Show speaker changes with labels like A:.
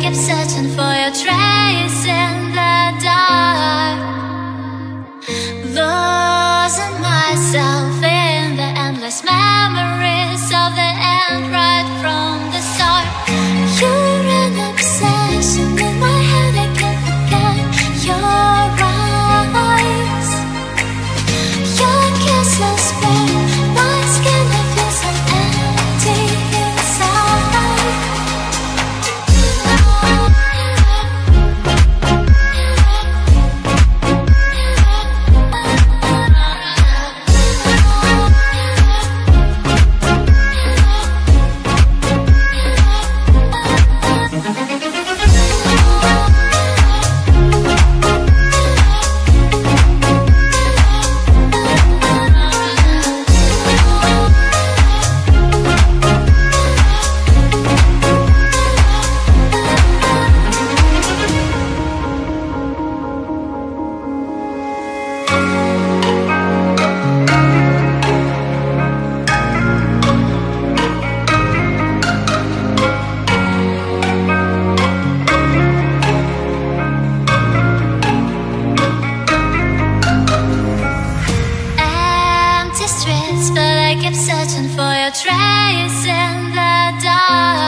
A: kept searching for your trace in the dark. Losing myself in the endless memories of the end searching for your trace in the dark.